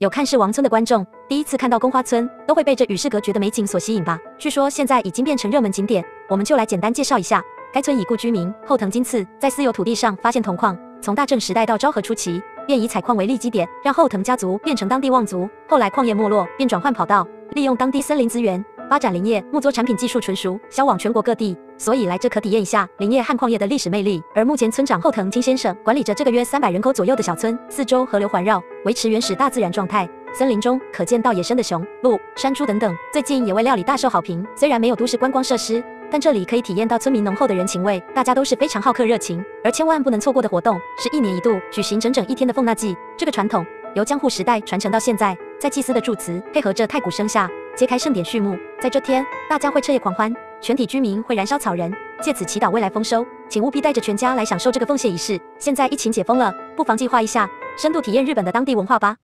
有看世王村的观众，第一次看到宫花村，都会被这与世隔绝的美景所吸引吧？据说现在已经变成热门景点，我们就来简单介绍一下。该村已故居民后藤金次在私有土地上发现铜矿，从大正时代到昭和初期，便以采矿为立基点，让后藤家族变成当地望族。后来矿业没落，便转换跑道，利用当地森林资源，发展林业木作产品技术纯熟，销往全国各地。所以来这可体验一下林业和矿业的历史魅力。而目前村长后藤金先生管理着这个约三百人口左右的小村，四周河流环绕，维持原始大自然状态。森林中可见到野生的熊、鹿、山猪等等。最近野味料理大受好评，虽然没有都市观光设施，但这里可以体验到村民浓厚的人情味，大家都是非常好客热情。而千万不能错过的活动是一年一度举行整整一天的奉纳祭，这个传统由江户时代传承到现在，在祭司的祝词配合着太鼓声下，揭开盛典序幕。在这天，大家会彻夜狂欢。全体居民会燃烧草人，借此祈祷未来丰收，请务必带着全家来享受这个奉献仪式。现在疫情解封了，不妨计划一下，深度体验日本的当地文化吧。